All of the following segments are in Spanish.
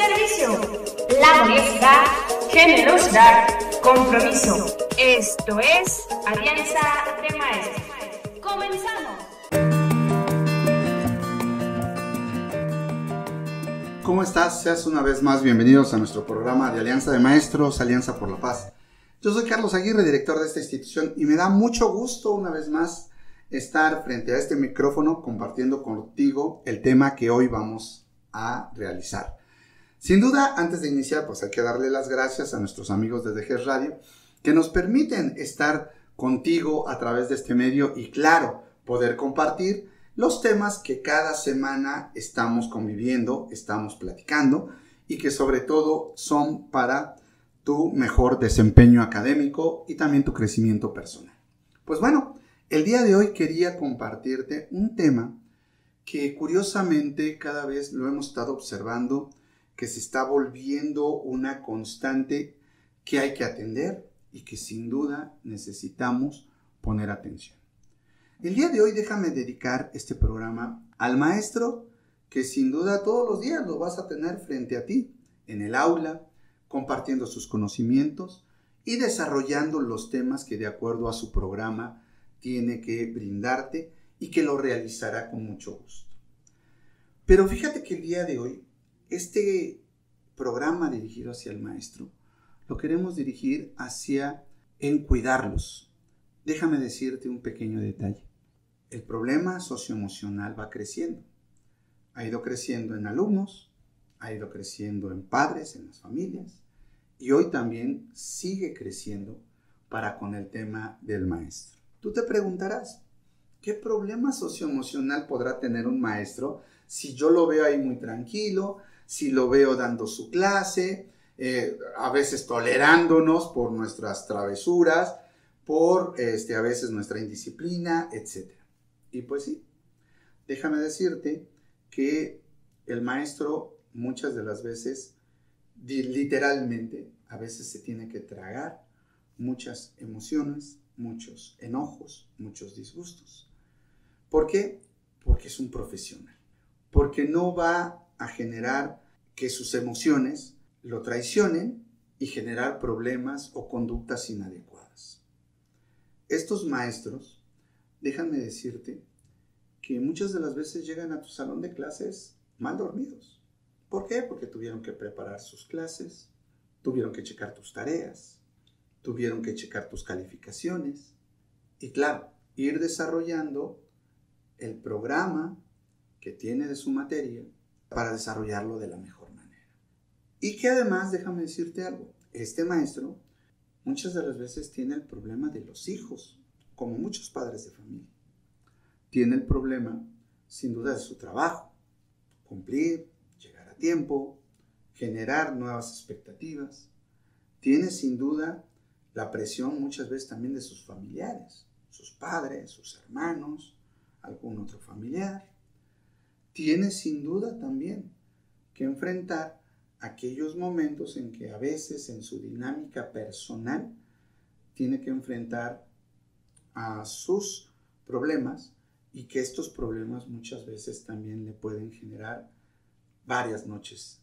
servicio, laboriosidad, generosidad, compromiso. Esto es Alianza de Maestros. Comenzamos. ¿Cómo estás? Seas una vez más bienvenidos a nuestro programa de Alianza de Maestros, Alianza por la Paz. Yo soy Carlos Aguirre, director de esta institución, y me da mucho gusto una vez más estar frente a este micrófono compartiendo contigo el tema que hoy vamos a realizar. Sin duda, antes de iniciar, pues hay que darle las gracias a nuestros amigos de DG Radio que nos permiten estar contigo a través de este medio y claro, poder compartir los temas que cada semana estamos conviviendo, estamos platicando y que sobre todo son para tu mejor desempeño académico y también tu crecimiento personal. Pues bueno, el día de hoy quería compartirte un tema que curiosamente cada vez lo hemos estado observando que se está volviendo una constante que hay que atender y que sin duda necesitamos poner atención. El día de hoy déjame dedicar este programa al maestro que sin duda todos los días lo vas a tener frente a ti, en el aula, compartiendo sus conocimientos y desarrollando los temas que de acuerdo a su programa tiene que brindarte y que lo realizará con mucho gusto. Pero fíjate que el día de hoy, este programa dirigido hacia el maestro, lo queremos dirigir hacia en cuidarlos. Déjame decirte un pequeño detalle. El problema socioemocional va creciendo. Ha ido creciendo en alumnos, ha ido creciendo en padres, en las familias, y hoy también sigue creciendo para con el tema del maestro. Tú te preguntarás, ¿qué problema socioemocional podrá tener un maestro si yo lo veo ahí muy tranquilo, si lo veo dando su clase, eh, a veces tolerándonos por nuestras travesuras, por este, a veces nuestra indisciplina, etc. Y pues sí, déjame decirte que el maestro muchas de las veces, literalmente, a veces se tiene que tragar muchas emociones, muchos enojos, muchos disgustos. ¿Por qué? Porque es un profesional. Porque no va a generar que sus emociones lo traicionen y generar problemas o conductas inadecuadas. Estos maestros, déjame decirte, que muchas de las veces llegan a tu salón de clases mal dormidos ¿Por qué? Porque tuvieron que preparar sus clases, tuvieron que checar tus tareas, tuvieron que checar tus calificaciones y claro, ir desarrollando el programa que tiene de su materia para desarrollarlo de la mejor. Y que además, déjame decirte algo, este maestro muchas de las veces tiene el problema de los hijos, como muchos padres de familia. Tiene el problema, sin duda, de su trabajo, cumplir, tiempo, generar nuevas expectativas. Tiene sin duda la presión muchas veces también de sus familiares, sus padres, sus hermanos, algún otro familiar. Tiene sin duda también que enfrentar aquellos momentos en que a veces en su dinámica personal tiene que enfrentar a sus problemas y que estos problemas muchas veces también le pueden generar varias noches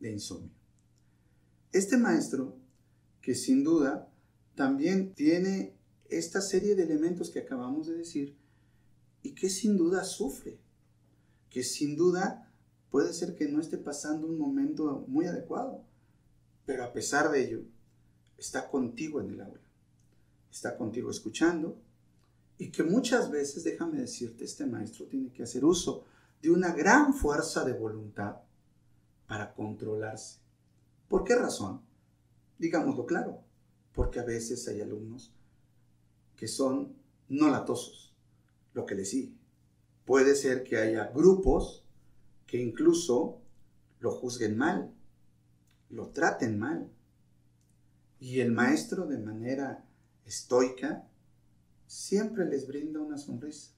de insomnio. Este maestro, que sin duda también tiene esta serie de elementos que acabamos de decir, y que sin duda sufre, que sin duda puede ser que no esté pasando un momento muy adecuado, pero a pesar de ello, está contigo en el aula, está contigo escuchando, y que muchas veces, déjame decirte, este maestro tiene que hacer uso de una gran fuerza de voluntad para controlarse. ¿Por qué razón? Digámoslo claro, porque a veces hay alumnos que son no latosos, lo que les sigue. Puede ser que haya grupos que incluso lo juzguen mal, lo traten mal. Y el maestro de manera estoica siempre les brinda una sonrisa.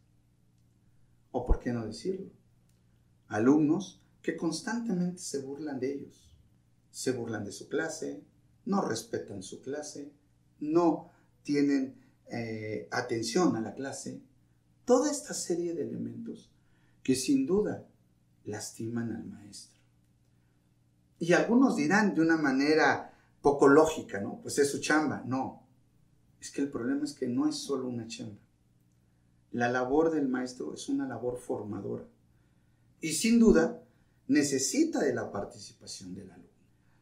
¿O por qué no decirlo? alumnos que constantemente se burlan de ellos. Se burlan de su clase, no respetan su clase, no tienen eh, atención a la clase. Toda esta serie de elementos que sin duda lastiman al maestro. Y algunos dirán de una manera poco lógica, ¿no? Pues es su chamba. No, es que el problema es que no es solo una chamba. La labor del maestro es una labor formadora. Y sin duda necesita de la participación del alumno.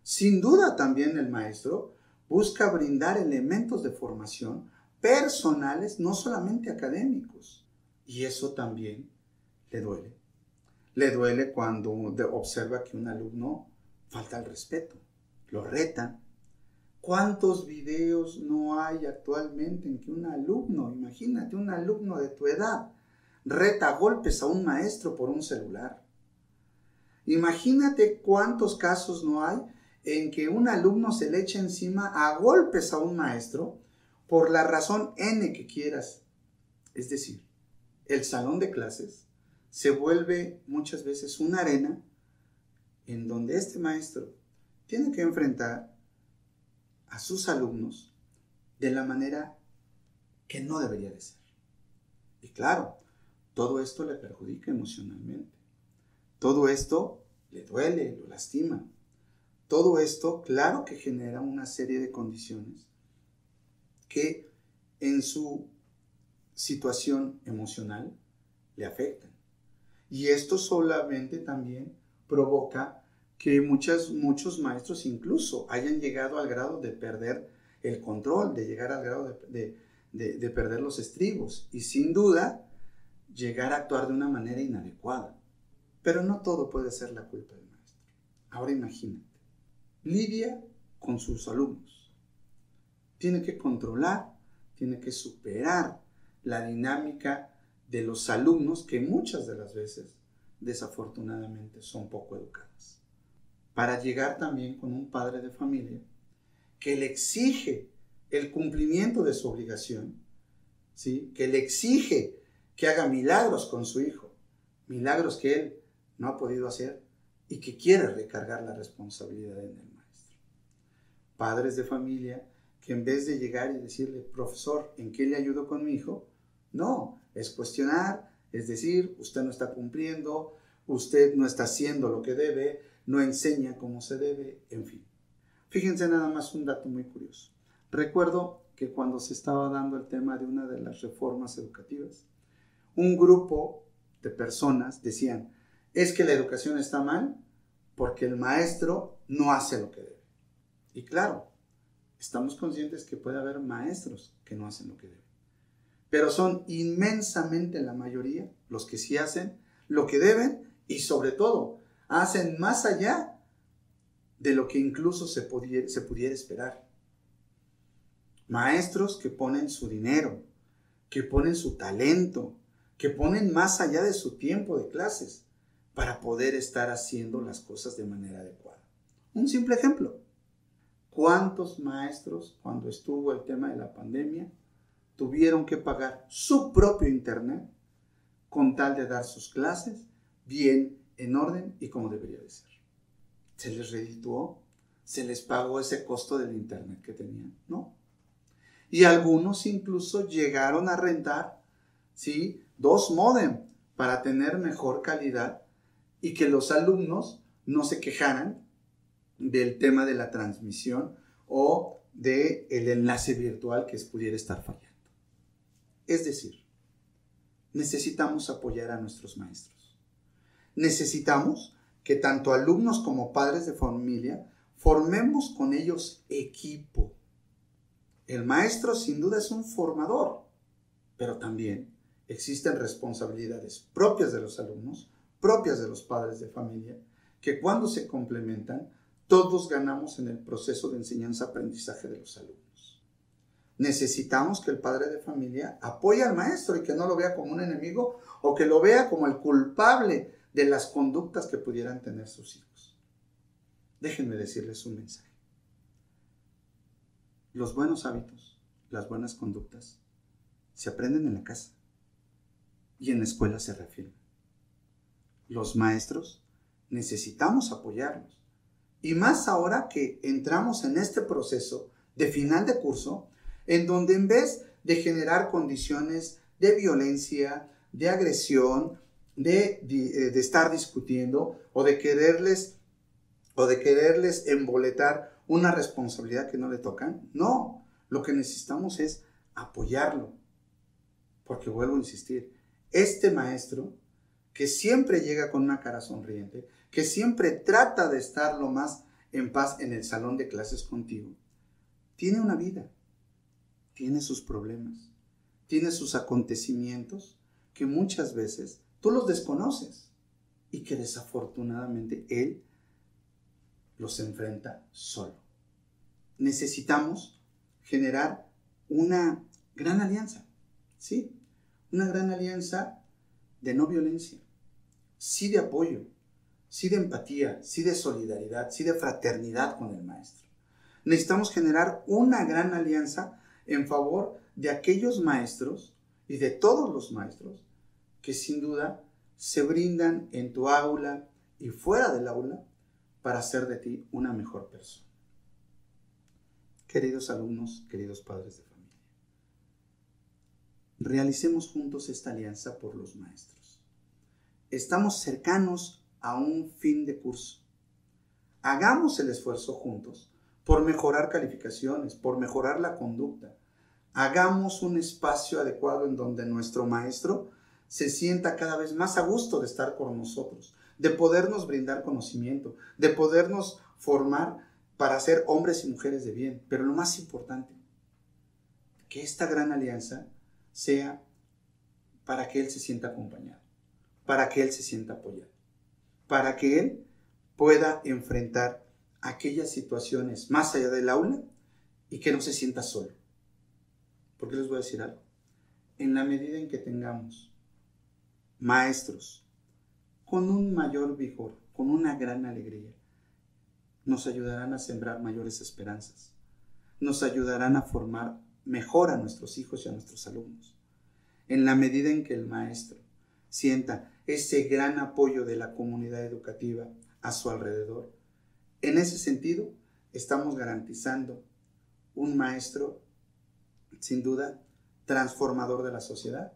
Sin duda también el maestro busca brindar elementos de formación personales, no solamente académicos. Y eso también le duele. Le duele cuando observa que un alumno falta el respeto, lo reta. ¿Cuántos videos no hay actualmente en que un alumno, imagínate un alumno de tu edad, reta golpes a un maestro por un celular? Imagínate cuántos casos no hay en que un alumno se le eche encima a golpes a un maestro por la razón N que quieras. Es decir, el salón de clases se vuelve muchas veces una arena en donde este maestro tiene que enfrentar a sus alumnos de la manera que no debería de ser. Y claro, todo esto le perjudica emocionalmente. Todo esto le duele, lo lastima. Todo esto, claro que genera una serie de condiciones que en su situación emocional le afectan. Y esto solamente también provoca que muchas, muchos maestros incluso hayan llegado al grado de perder el control, de llegar al grado de, de perder los estribos y sin duda llegar a actuar de una manera inadecuada. Pero no todo puede ser la culpa del maestro. Ahora imagínate, lidia con sus alumnos. Tiene que controlar, tiene que superar la dinámica de los alumnos que muchas de las veces desafortunadamente son poco educadas. Para llegar también con un padre de familia que le exige el cumplimiento de su obligación, ¿sí? que le exige que haga milagros con su hijo, milagros que él no ha podido hacer y que quiere recargar la responsabilidad en el maestro. Padres de familia que en vez de llegar y decirle, profesor, ¿en qué le ayudo con mi hijo? No, es cuestionar, es decir, usted no está cumpliendo, usted no está haciendo lo que debe, no enseña como se debe, en fin. Fíjense nada más un dato muy curioso. Recuerdo que cuando se estaba dando el tema de una de las reformas educativas, un grupo de personas decían, es que la educación está mal porque el maestro no hace lo que debe. Y claro, estamos conscientes que puede haber maestros que no hacen lo que deben. Pero son inmensamente la mayoría los que sí hacen lo que deben y sobre todo hacen más allá de lo que incluso se pudiera, se pudiera esperar. Maestros que ponen su dinero, que ponen su talento, que ponen más allá de su tiempo de clases para poder estar haciendo las cosas de manera adecuada. Un simple ejemplo. ¿Cuántos maestros, cuando estuvo el tema de la pandemia, tuvieron que pagar su propio internet con tal de dar sus clases bien, en orden y como debería de ser? ¿Se les redituó? ¿Se les pagó ese costo del internet que tenían? No. Y algunos incluso llegaron a rentar, ¿sí? Dos modem para tener mejor calidad y que los alumnos no se quejaran del tema de la transmisión o del el enlace virtual que pudiera estar fallando. Es decir, necesitamos apoyar a nuestros maestros. Necesitamos que tanto alumnos como padres de familia formemos con ellos equipo. El maestro sin duda es un formador, pero también existen responsabilidades propias de los alumnos propias de los padres de familia, que cuando se complementan, todos ganamos en el proceso de enseñanza-aprendizaje de los alumnos. Necesitamos que el padre de familia apoye al maestro y que no lo vea como un enemigo o que lo vea como el culpable de las conductas que pudieran tener sus hijos. Déjenme decirles un mensaje. Los buenos hábitos, las buenas conductas, se aprenden en la casa y en la escuela se reafirman los maestros, necesitamos apoyarlos. Y más ahora que entramos en este proceso de final de curso, en donde en vez de generar condiciones de violencia, de agresión, de, eh, de, estar discutiendo o de quererles o de quererles emboletar una responsabilidad que no le tocan. No, lo que necesitamos es apoyarlo. Porque vuelvo a insistir, este maestro que siempre llega con una cara sonriente, que siempre trata de estar lo más en paz en el salón de clases contigo, tiene una vida, tiene sus problemas, tiene sus acontecimientos que muchas veces tú los desconoces y que desafortunadamente él los enfrenta solo. Necesitamos generar una gran alianza, ¿sí? Una gran alianza de no violencia, sí de apoyo, sí de empatía, sí de solidaridad, sí de fraternidad con el maestro. Necesitamos generar una gran alianza en favor de aquellos maestros y de todos los maestros que sin duda se brindan en tu aula y fuera del aula para hacer de ti una mejor persona. Queridos alumnos, queridos padres de familia, realicemos juntos esta alianza por los maestros. Estamos cercanos a un fin de curso. Hagamos el esfuerzo juntos por mejorar calificaciones, por mejorar la conducta. Hagamos un espacio adecuado en donde nuestro maestro se sienta cada vez más a gusto de estar con nosotros, de podernos brindar conocimiento, de podernos formar para ser hombres y mujeres de bien. Pero lo más importante, que esta gran alianza sea para que Él se sienta acompañado, para que Él se sienta apoyado, para que Él pueda enfrentar aquellas situaciones más allá del aula y que no se sienta solo. Porque les voy a decir algo. En la medida en que tengamos maestros con un mayor vigor, con una gran alegría, nos ayudarán a sembrar mayores esperanzas, nos ayudarán a formar mejor a nuestros hijos y a nuestros alumnos. En la medida en que el maestro sienta ese gran apoyo de la comunidad educativa a su alrededor, en ese sentido estamos garantizando un maestro, sin duda, transformador de la sociedad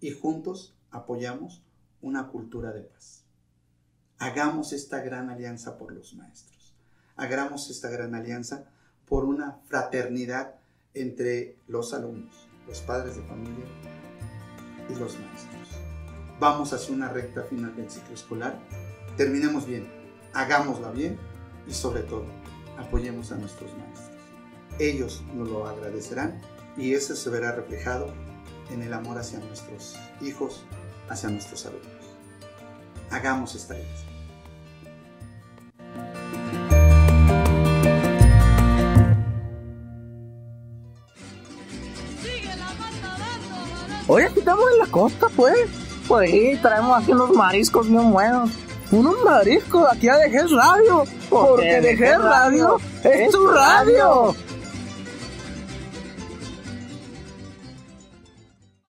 y juntos apoyamos una cultura de paz. Hagamos esta gran alianza por los maestros. Hagamos esta gran alianza por una fraternidad entre los alumnos, los padres de familia y los maestros. Vamos hacia una recta final del ciclo escolar. Terminemos bien, hagámosla bien y sobre todo apoyemos a nuestros maestros. Ellos nos lo agradecerán y eso se verá reflejado en el amor hacia nuestros hijos, hacia nuestros alumnos. Hagamos esta alianza. Oye, aquí estamos en la costa, pues. Pues sí, traemos aquí unos mariscos bien buenos. Unos mariscos aquí a Dejes Radio. Porque Dejes Radio es tu radio.